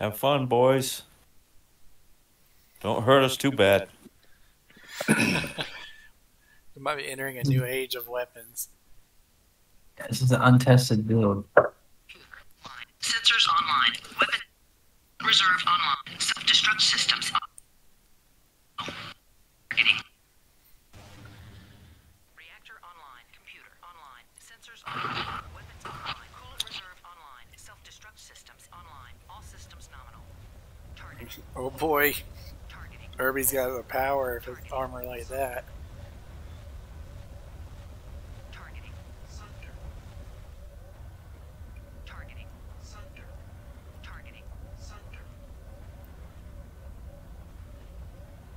Have fun, boys. Don't hurt us too bad. We might be entering a new age of weapons. This is an untested build. Sensors online. Weapon reserve online. Self-destruct systems. Targeting. Reactor online. Computer online. Sensors online. Weapons online. Coolant reserve online. Self-destruct systems online. All systems nominal. Targeting. Oh boy. Irby's got the power if armor like that.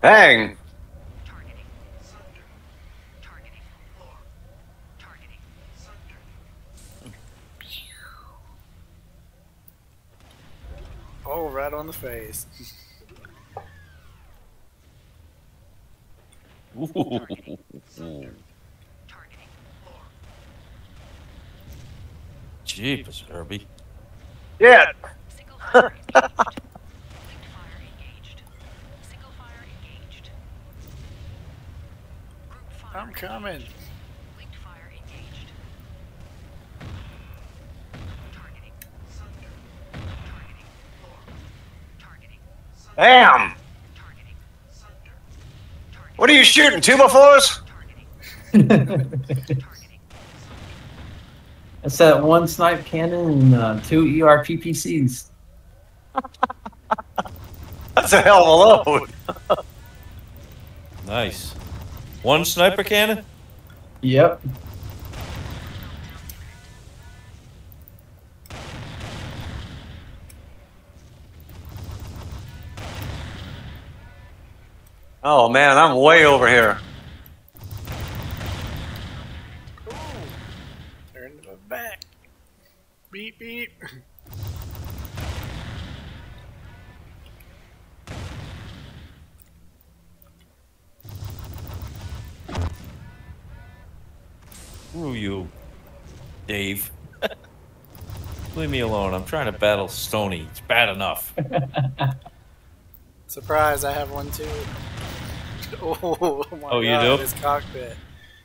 Bang! Oh, right on the face. Targeting. Jeepers, Herbie. Yeah. Single fire engaged. Fire engaged. Single fire engaged. Fire. I'm coming. engaged. Linked fire engaged. Targeting. Targeting. Targeting. Bam! What are you shooting? Two befores? Targeting. Targeting. That's that one snipe cannon and uh, two ERPPCs. That's a hell of a load. Nice. One sniper cannon? Yep. Oh man, I'm way over here. Ooh. Turn to the back. Beep beep. Screw you, Dave. Leave me alone. I'm trying to battle Stony. It's bad enough. Surprise! I have one too. Oh, my Oh, you God, do? His cockpit.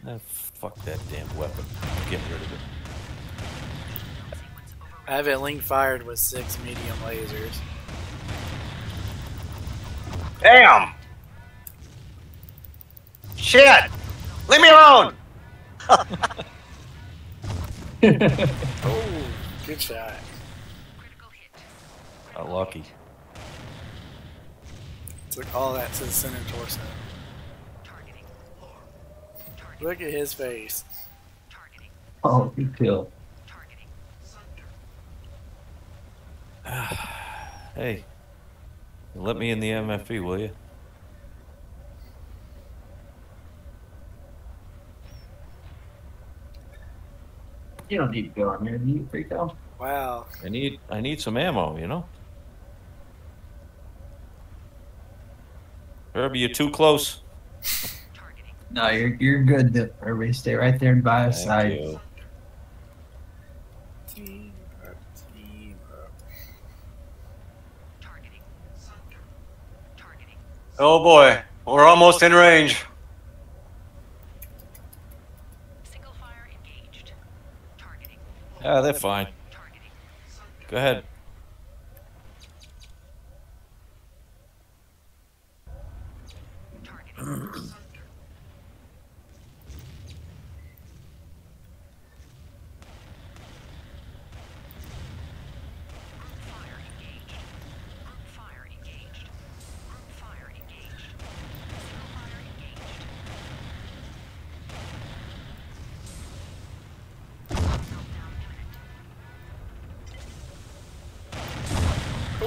Ah, fuck that damn weapon. I'm getting rid of it. I have it link fired with six medium lasers. Damn! Shit! Leave me alone! Oh, good shot. Critical hit. Not lucky. Took all that to the center torso. Targeting. Targeting. Look at his face. Oh, good kill. Targeting. Hey, let me in the MFB, will you? You don't need to go on there, do you, Freako? Wow. I need I need some ammo, you know. Herbie, you're too close. Targeting. No, you're you're good. Dip. Everybody stay right there by his Thank side. you. Team up, team up. Targeting. Targeting. Oh boy, we're almost in range. Single fire engaged. Targeting. Yeah, they're fine. Go ahead. Targeting. Group fire engaged. Group fire engaged. Group fire engaged. Single fire engaged. Meltdown imminent. Ooh.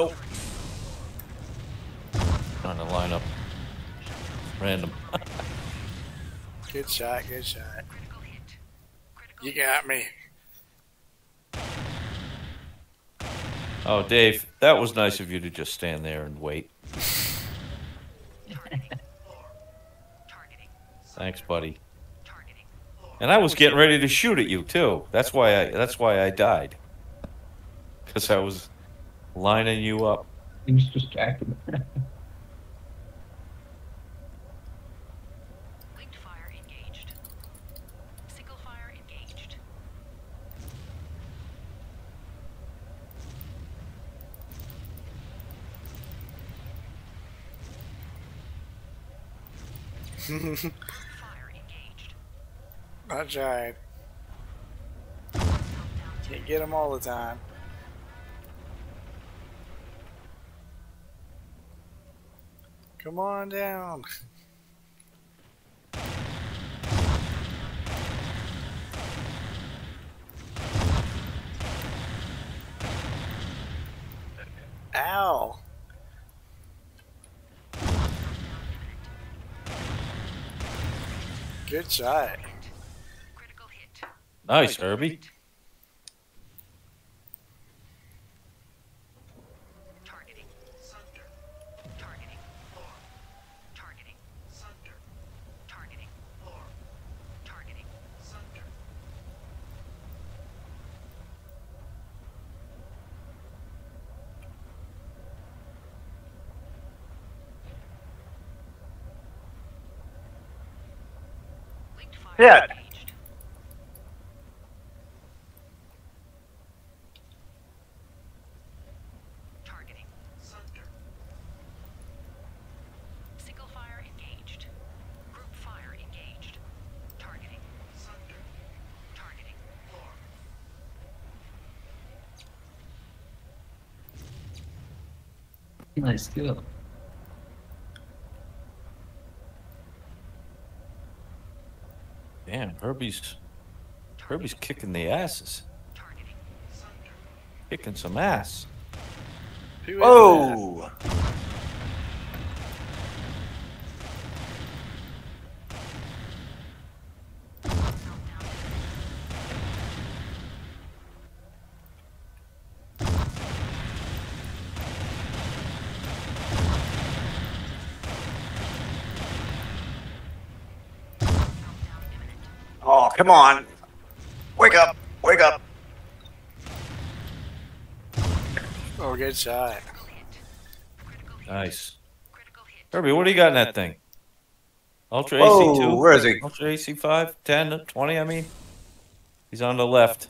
Nope. Trying to line up. Random. Good shot, good shot. Critical hit. Critical You got me. Oh, Dave, that was nice of you to just stand there and wait. targeting. Targeting. Thanks, buddy. And I was getting ready to shoot at you too. That's why I. That's why I died. Because I was lining you up. He was distracted. Linked fire engaged. Single fire engaged. fire engaged. I tried. Can't get them all the time. Come on down. Ow. Good shot. Nice, Herbie. Targeting. Sunder. Targeting. Targeting. Sunder. Targeting. Targeting. Sunder. Linked fire Yeah. engaged. Targeting. Sunder. Single fire engaged. Group fire engaged. Targeting. Sunder. Targeting. Sunder Single fire engaged. Group fire engaged. Targeting Targeting Nice kill. Damn, Herbie's. Herbie's kicking the asses. Kicking some ass. Who is oh that? Whoa! Oh, come on. Wake up. Wake up. Oh, good shot. Critical hit. Critical hit. Nice. Critical hit. Herbie, what do you got in that thing? Ultra Whoa, AC2? where is he? Ultra AC5? 10? 20, I mean? He's on the left.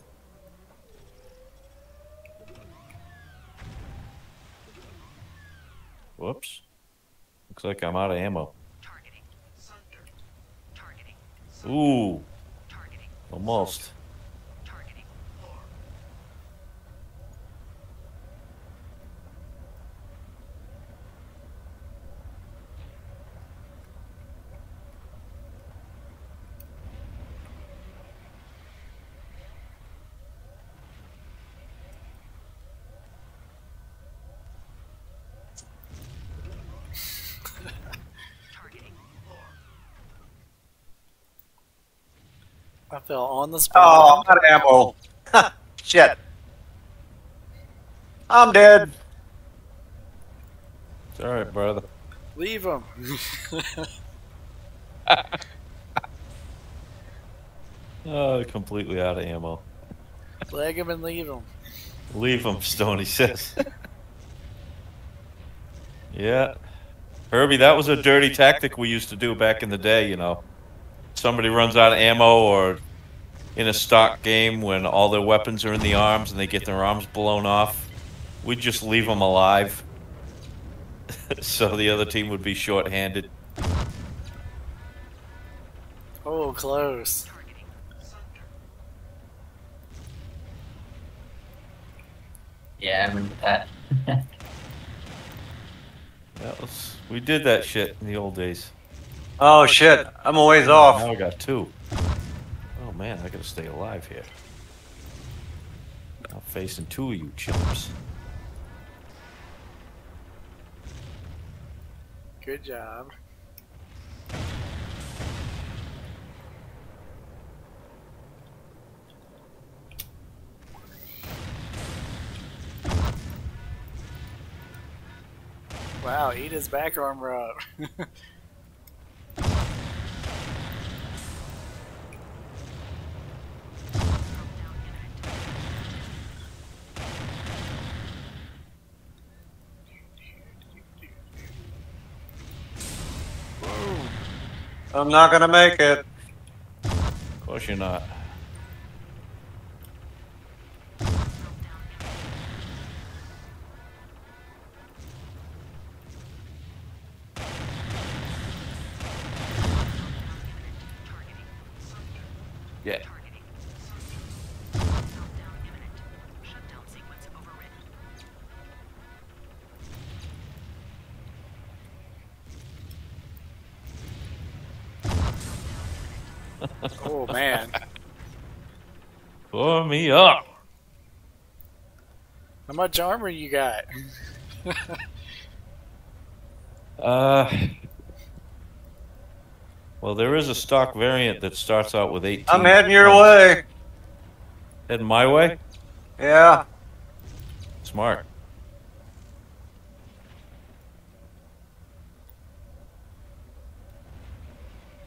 Whoops. Looks like I'm out of ammo. Targeting. Sunder. Targeting. Ooh, Targeting. Almost. I fell on the spot. Oh, spot. I'm out of ammo. Shit. I'm dead. It's all right, brother. Leave him. Oh, completely out of ammo. Leg him and leave him. Leave him, Stony says. yeah. Herbie, that was a dirty tactic we used to do back in the day, you know. Somebody runs out of ammo or in a stock game when all their weapons are in the arms and they get their arms blown off. We'd just leave them alive. so the other team would be short-handed. Oh, close. Yeah, I remember that. That was we did that shit in the old days. Oh, oh shit. I'm a ways off. Now I got two. Oh man, I gotta stay alive here. I'm facing two of you chumps. Good job. Wow, eat his back armor up. I'm not gonna make it. Of course you're not. Yeah. Oh man. Pour me up. How much armor you got? Uh. Well, there is a stock variant that starts out with 18. I'm heading your tons. way. Heading my way? Yeah. Smart.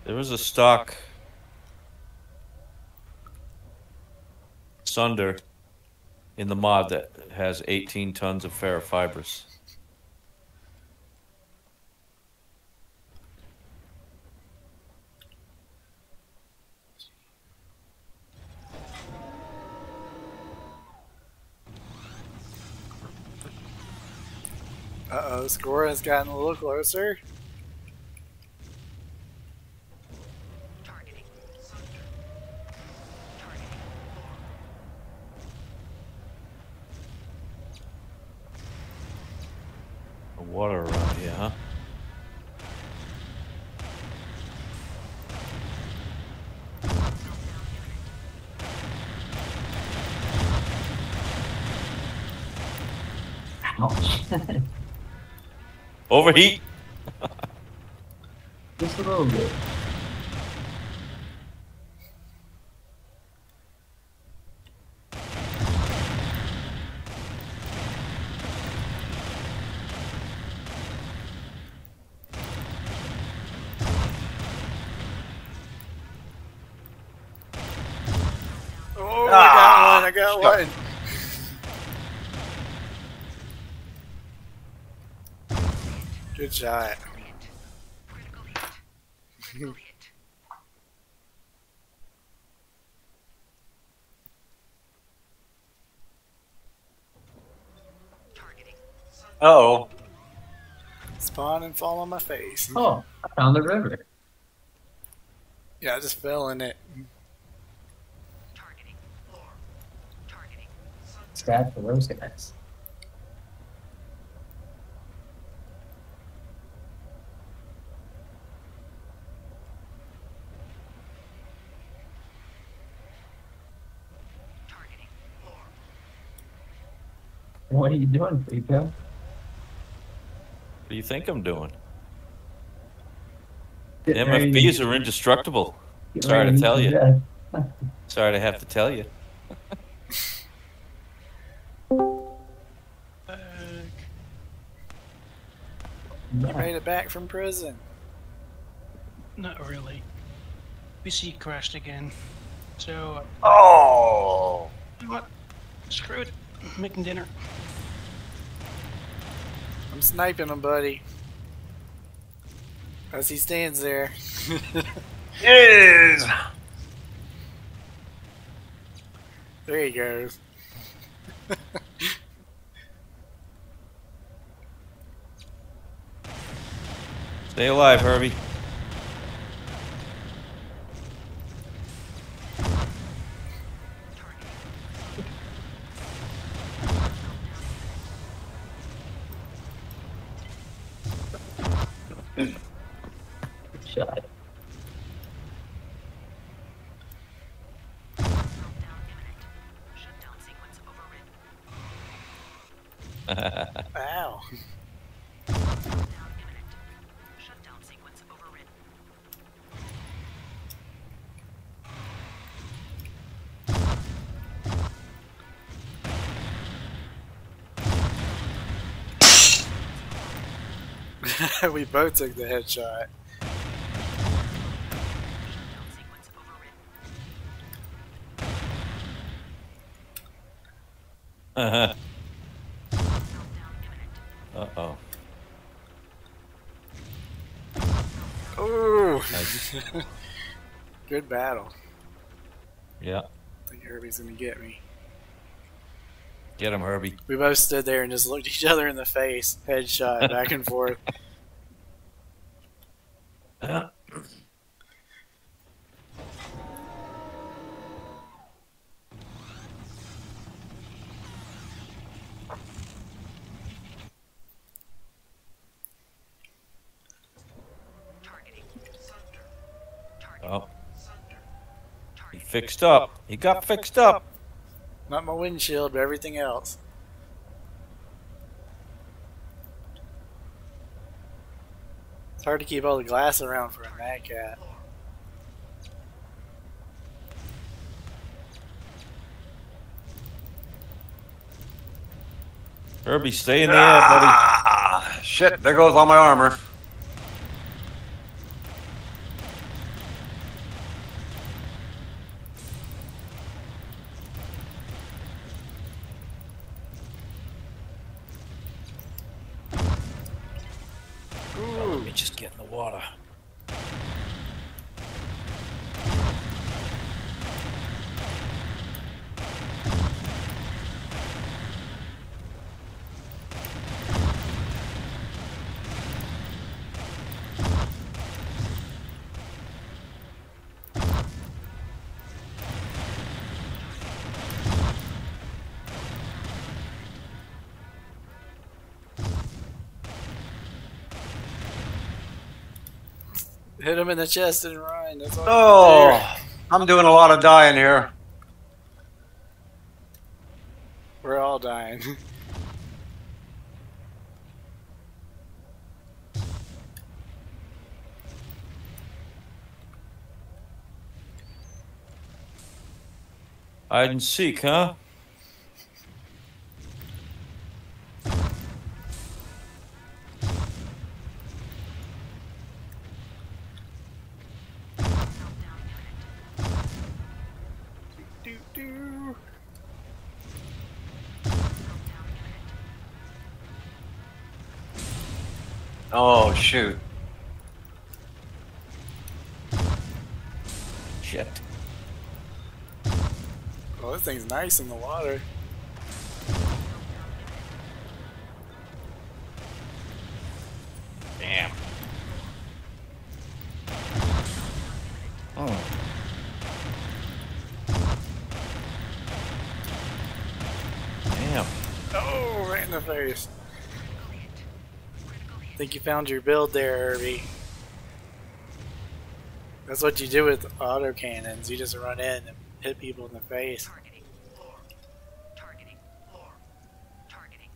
There is a stock Sunder in the mod that has 18 tons of ferrofibrous. Uh oh, score has gotten a little closer. Water around here, huh? Overheat. Just a little bit. Oh, I got one. I got one. Good shot. Critical hit. Critical hit. Targeting. Oh. Spawn and fall on my face. Oh, I found the river. Yeah, I just fell in it. Targeting. Targeting. Sad for those guys. What are you doing, Rico? What do you think I'm doing? To- MFBs are indestructible. sorry to tell you. Sorry to have to tell you. Yeah. Back from prison. Not really. PC crashed again. So, uh, Oh. you know what? Screw it. I'm making dinner. I'm sniping him, buddy. As he stands there. Yes. There he goes. Stay alive, Herbie. Shot. We both took the headshot. sequence overridden. Uh Meltdown imminent. oh. Ooh, good battle. Yeah. I think Herbie's gonna get me. Get him, Herbie. We both stood there and just looked each other in the face, headshot back and forth. Targeting. Oh. He fixed up. He got fixed up. Not my windshield, but everything else. It's hard to keep all the glass around for a mad cat. Herbie, stay in the air, buddy. Ah, shit, there goes all my armor. Let me just get in the water. Hit him in the chest and run. That's all. Oh, I'm doing a lot of dying here. We're all dying. Hide and seek, huh? Nice in the water. Damn. Oh. Damn. Oh, right in the face. Think you found your build there, Herbie. That's what you do with auto cannons. You just run in and hit people in the face. Targeting. Targeting. Targeting.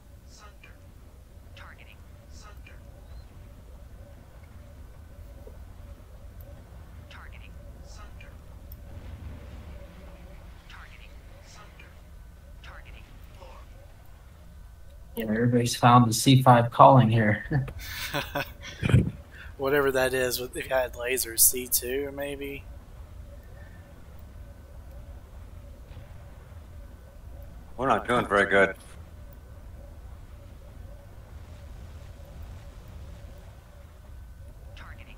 Targeting. Targeting. Targeting. Targeting. Yeah, everybody's found the C5 calling here. Whatever that is, if you had lasers, C2 maybe? We're not doing very good. Targeting.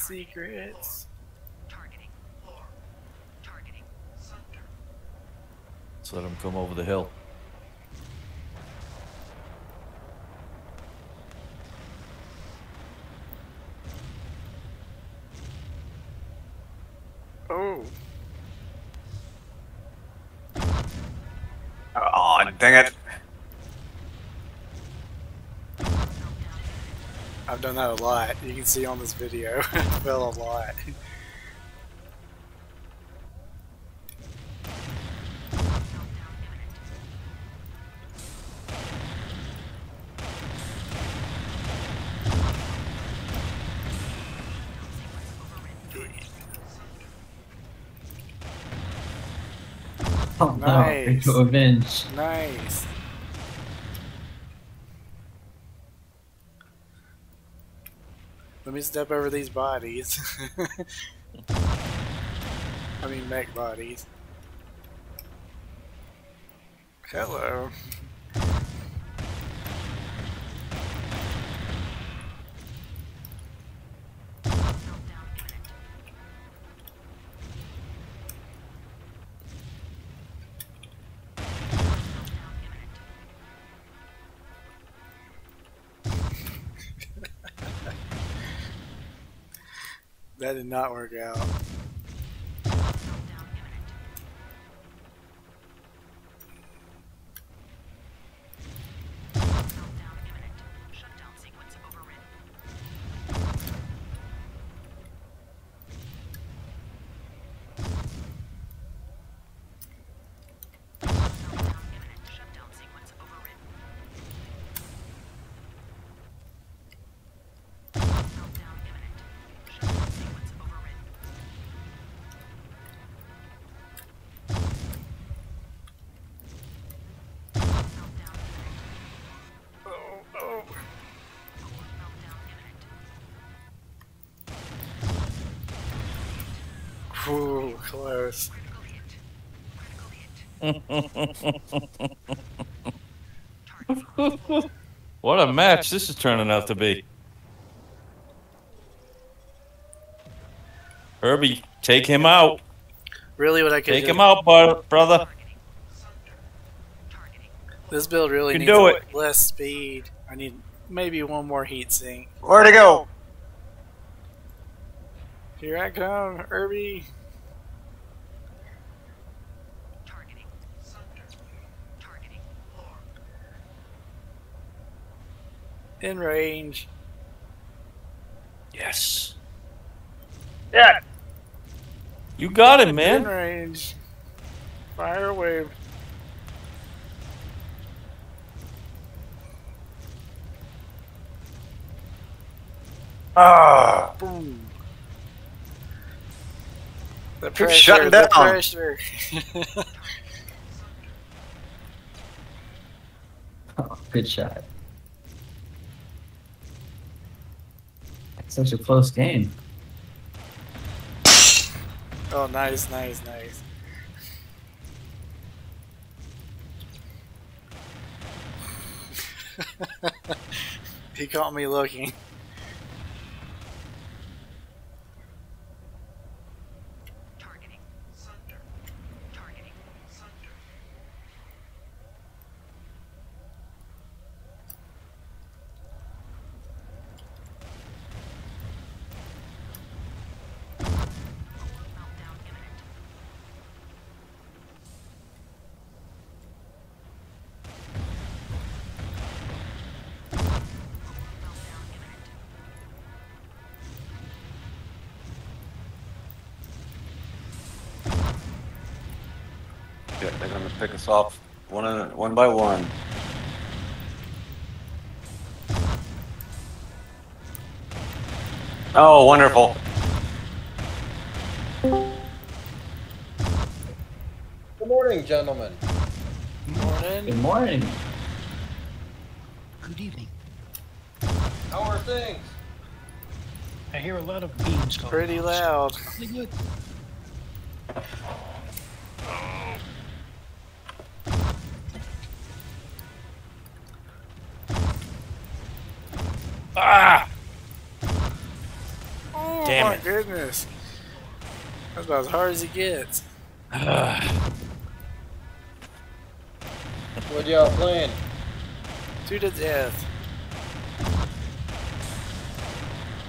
Secrets. Targeting. Targeting. Let's let him come over the hill. I've done that a lot. You can see on this video, I fell a lot. Oh, nice. no, ritual revenge. Nice. Let me step over these bodies. I mean, mech bodies. Hello. That did not work out. Ooh, close. Critical hit. Critical hit. What a match this is turning out to be. Herbie, take him out. Really, what I could do. Take do- him out, brother. Targeting. Targeting. This build really needs do it. less speed. I need maybe one more heat sink. Where to go? Here I come, Irby. In range. Yes. Yeah. You got him, In range. Fire away. Ah. Boom. The Keep pressure. shutting the down. pressure. Oh, good shot. Such a close game. oh, nice, nice, nice. he caught me looking. They're gonna pick us off one at- one by one. Oh, wonderful. Good morning, gentlemen. Good Morning. Good morning. Good evening. How are things? I hear a lot of beams going Pretty off, loud. Ah! Oh Damn my it. goodness. That's about as hard as it gets. What y'all playing? To the death.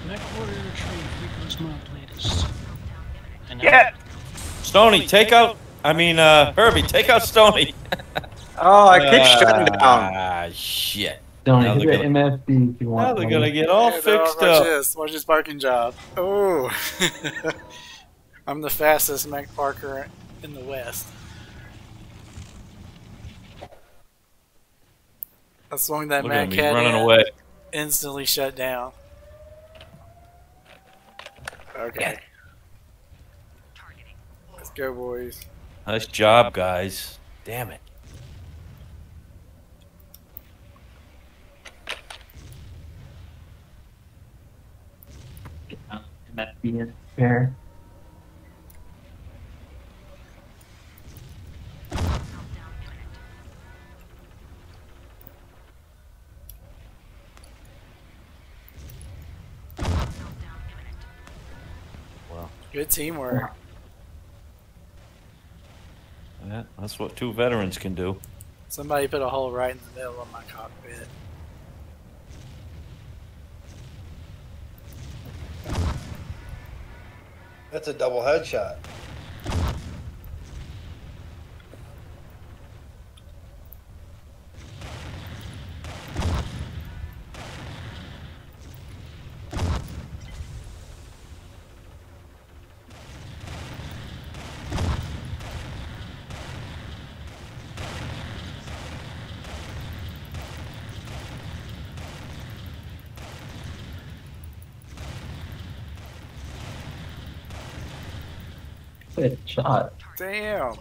Mech warrior retreat, frequent mod latest. Yeah. Stony, take out. I mean, uh, Herbie, take out Stony. Oh, I keep shutting down. Ah, shit. Don't Now hit they're gonna- MFB if you want. Now they're gonna get all Yeah, fixed watch up. this. Watch this parking job. Oh. I'm the fastest mech parker in the West. I swung that Look at him, head running in, away. instantly shut down. Okay, Targeting. let's go, boys. Nice job, guys. Damn it. MFB is fair. Good teamwork. Yeah, that's what two veterans can do. Somebody put a hole right in the middle of my cockpit. That's a double headshot. Good shot. Damn.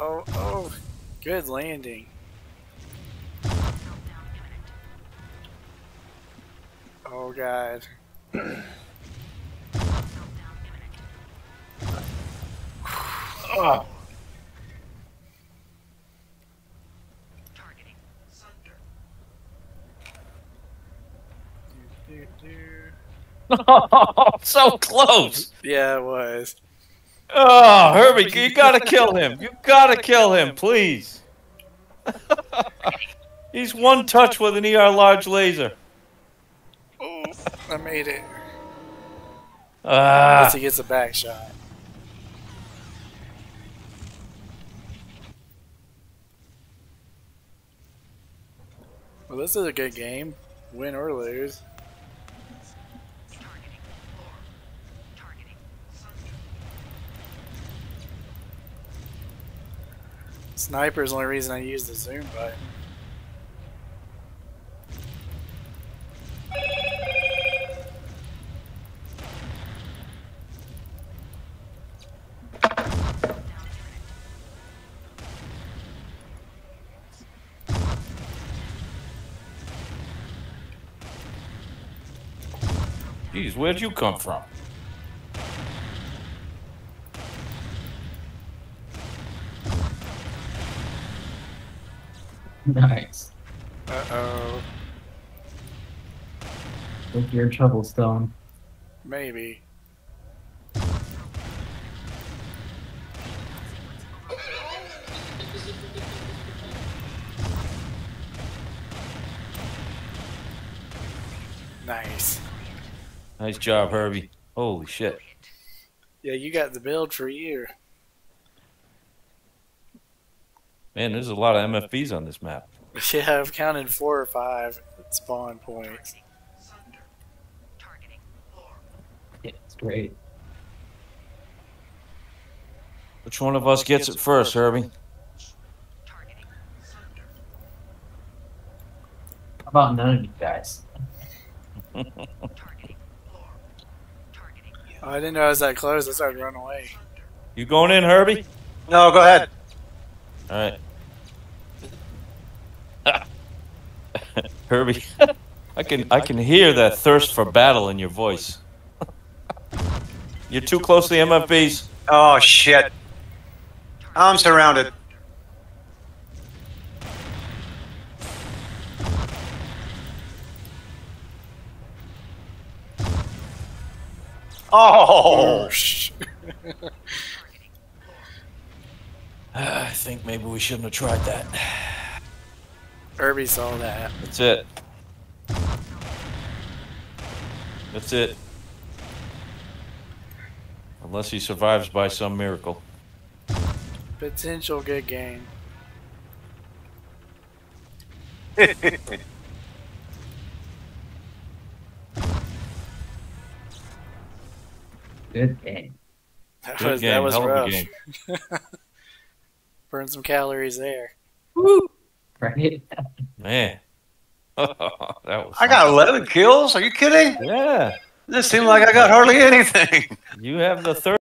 Oh, oh. Good landing. Oh, God. oh. So close. Yeah, it was. Oh, Herbie, you gotta kill him. You gotta kill him, please. He's one touch with an ER large laser. Oh, I made it. Ah, Unless he gets a back shot. Well, this is a good game. Win or lose. Sniper is the only reason I use the zoom button. jeez, where'd you come from? Nice. Uh oh. Look your trouble stone. Maybe. Nice. Nice job, Herbie. Holy shit. Yeah, you got the build for you. Man, there's a lot of MFBs on this map. Yeah, I've counted four or five spawn points. Yeah, it's great. Which one of us gets it first, Herbie? How about none of you guys? Oh, I didn't know I was that close. I started running away. You going in, Herbie? No, go ahead. All right. Herbie. I can I can hear that thirst for battle in your voice. You're too close to the MFBs. Oh shit. I'm surrounded. Oh, I think maybe we shouldn't have tried that. Herbie saw that. That's it. That's it. Unless he survives by some miracle. Potential good game. Good game. That Good was game. that was Hell of a rough. game. Burn some calories there. Right? Man. that was I got 11 kills. Are you kidding? Yeah. This seemed like I got hardly anything. You have the third.